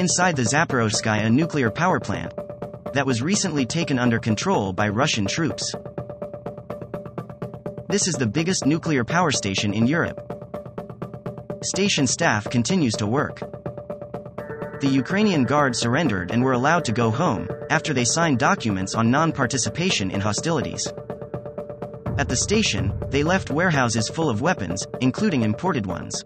inside the Zaporozhskaya nuclear power plant that was recently taken under control by Russian troops. This is the biggest nuclear power station in Europe. Station staff continues to work. The Ukrainian guard surrendered and were allowed to go home after they signed documents on non participation in hostilities. At the station, they left warehouses full of weapons, including imported ones.